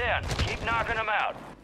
in. Keep knocking them out.